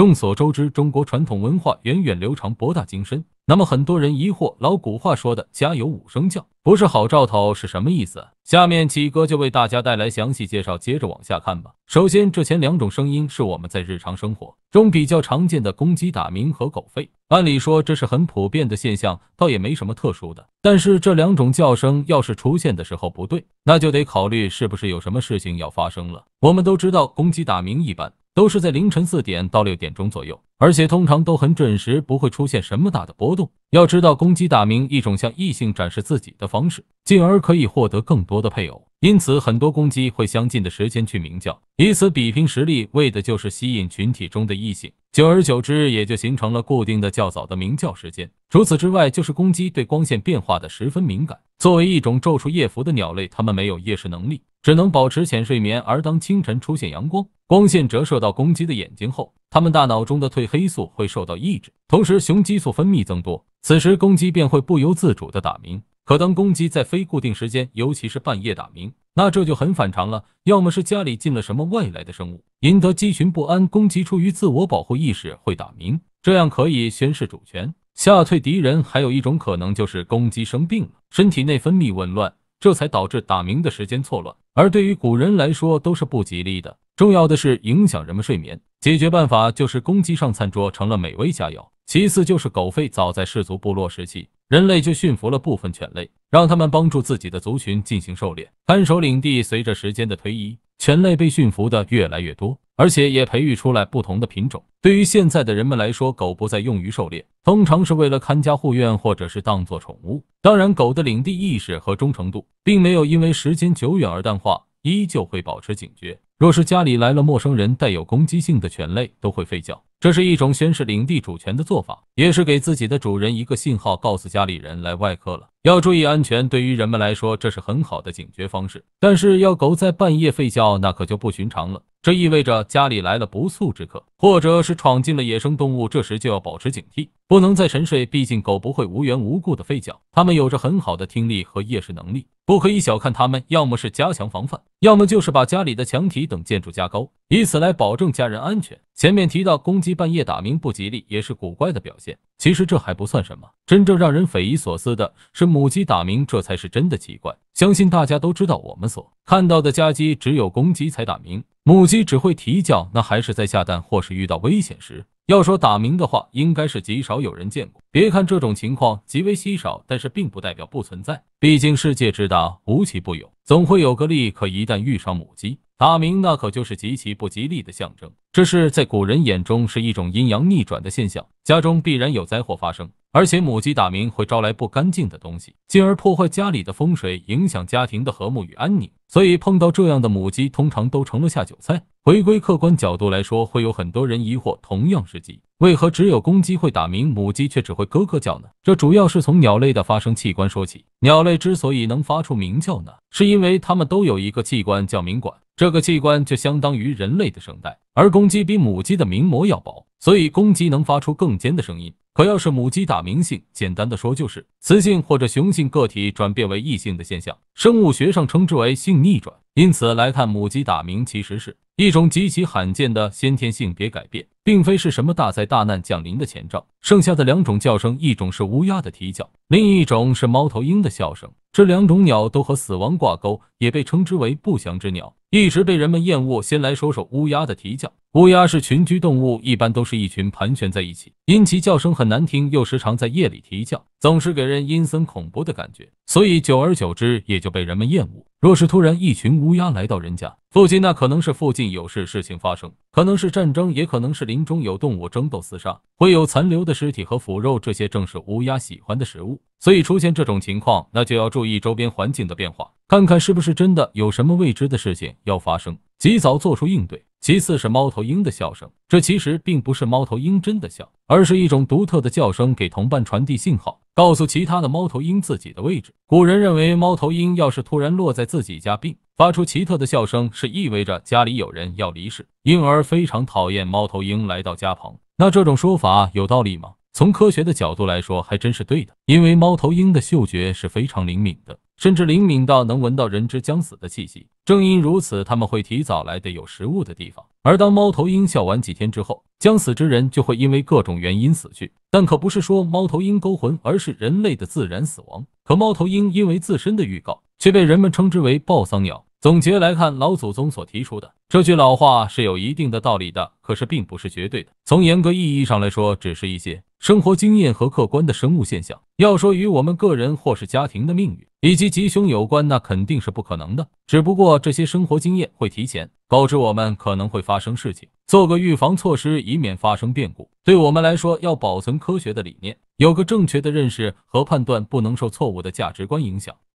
众所周知，中国传统文化源远流长、博大精深。那么很多人疑惑，老古话说的“家有五声叫，不是好兆头”是什么意思？下面几哥就为大家带来详细介绍，接着往下看吧。首先，这前两种声音是我们在日常生活中比较常见的公鸡打鸣和狗吠。按理说这是很普遍的现象，倒也没什么特殊的。但是这两种叫声要是出现的时候不对，那就得考虑是不是有什么事情要发生了。我们都知道，公鸡打鸣一般。都是在凌晨四点到六点钟左右，而且通常都很准时，不会出现什么大的波动。要知道，公鸡打鸣一种向异性展示自己的方式，进而可以获得更多的配偶。因此，很多公鸡会相近的时间去鸣叫，以此比拼实力，为的就是吸引群体中的异性。久而久之，也就形成了固定的较早的鸣叫时间。除此之外，就是公鸡对光线变化的十分敏感。作为一种昼出夜伏的鸟类，它们没有夜视能力，只能保持浅睡眠。而当清晨出现阳光，光线折射到公鸡的眼睛后，它们大脑中的褪黑素会受到抑制，同时雄激素分泌增多，此时公鸡便会不由自主的打鸣。可当公鸡在非固定时间，尤其是半夜打鸣，那这就很反常了。要么是家里进了什么外来的生物，引得鸡群不安，公鸡出于自我保护意识会打鸣，这样可以宣示主权，吓退敌人。还有一种可能就是公鸡生病了，身体内分泌紊乱，这才导致打鸣的时间错乱。而对于古人来说，都是不吉利的。重要的是影响人们睡眠，解决办法就是公鸡上餐桌成了美味佳肴。其次就是狗吠，早在氏族部落时期，人类就驯服了部分犬类，让他们帮助自己的族群进行狩猎、看守领地。随着时间的推移，犬类被驯服的越来越多，而且也培育出来不同的品种。对于现在的人们来说，狗不再用于狩猎，通常是为了看家护院，或者是当做宠物。当然，狗的领地意识和忠诚度并没有因为时间久远而淡化，依旧会保持警觉。若是家里来了陌生人，带有攻击性的犬类都会吠叫，这是一种宣示领地主权的做法，也是给自己的主人一个信号，告诉家里人来外客了，要注意安全。对于人们来说，这是很好的警觉方式。但是要狗在半夜吠叫，那可就不寻常了。这意味着家里来了不速之客，或者是闯进了野生动物，这时就要保持警惕，不能再沉睡。毕竟狗不会无缘无故的吠叫，它们有着很好的听力和夜视能力，不可以小看它们。要么是加强防范，要么就是把家里的墙体等建筑加高，以此来保证家人安全。前面提到公鸡半夜打鸣不吉利，也是古怪的表现。其实这还不算什么，真正让人匪夷所思的是母鸡打鸣，这才是真的奇怪。相信大家都知道，我们所看到的家鸡只有公鸡才打鸣。母鸡只会啼叫，那还是在下蛋或是遇到危险时。要说打鸣的话，应该是极少有人见过。别看这种情况极为稀少，但是并不代表不存在。毕竟世界之大，无奇不有，总会有个例。可一旦遇上母鸡打鸣，那可就是极其不吉利的象征。这是在古人眼中是一种阴阳逆转的现象，家中必然有灾祸发生。而且母鸡打鸣会招来不干净的东西，进而破坏家里的风水，影响家庭的和睦与安宁。所以碰到这样的母鸡，通常都成了下酒菜。回归客观角度来说，会有很多人疑惑：同样是鸡，为何只有公鸡会打鸣，母鸡却只会咯咯叫呢？这主要是从鸟类的发声器官说起。鸟类之所以能发出鸣叫呢，是因为它们都有一个器官叫鸣管，这个器官就相当于人类的声带。而公鸡比母鸡的鸣膜要薄，所以公鸡能发出更尖的声音。可要是母鸡打鸣性，简单的说就是雌性或者雄性个体转变为异性的现象，生物学上称之为性逆转。因此来看，母鸡打鸣其实是一种极其罕见的先天性别改变，并非是什么大灾大难降临的前兆。剩下的两种叫声，一种是乌鸦的啼叫，另一种是猫头鹰的笑声。这两种鸟都和死亡挂钩，也被称之为不祥之鸟，一直被人们厌恶。先来说说乌鸦的啼叫。乌鸦是群居动物，一般都是一群盘旋在一起，因其叫声很难听，又时常在夜里啼叫，总是给人阴森恐怖的感觉，所以久而久之也就被人们厌恶。若是突然一群乌鸦来到人家附近，那可能是附近有事事情发生，可能是战争，也可能是林中有动物争斗厮杀，会有残留的尸体和腐肉，这些正是乌鸦喜欢的食物。所以出现这种情况，那就要注意周边环境的变化，看看是不是真的有什么未知的事情要发生，及早做出应对。其次是猫头鹰的笑声，这其实并不是猫头鹰真的笑，而是一种独特的叫声，给同伴传递信号，告诉其他的猫头鹰自己的位置。古人认为，猫头鹰要是突然落在自己家，并发出奇特的笑声，是意味着家里有人要离世，因而非常讨厌猫头鹰来到家旁。那这种说法有道理吗？从科学的角度来说，还真是对的，因为猫头鹰的嗅觉是非常灵敏的。甚至灵敏到能闻到人之将死的气息。正因如此，他们会提早来的有食物的地方。而当猫头鹰笑完几天之后，将死之人就会因为各种原因死去。但可不是说猫头鹰勾魂，而是人类的自然死亡。可猫头鹰因为自身的预告，却被人们称之为报丧鸟。总结来看，老祖宗所提出的这句老话是有一定的道理的，可是并不是绝对的。从严格意义上来说，只是一些生活经验和客观的生物现象。要说与我们个人或是家庭的命运以及吉凶有关，那肯定是不可能的。只不过这些生活经验会提前告知我们可能会发生事情，做个预防措施，以免发生变故。对我们来说，要保存科学的理念，有个正确的认识和判断，不能受错误的价值观影响。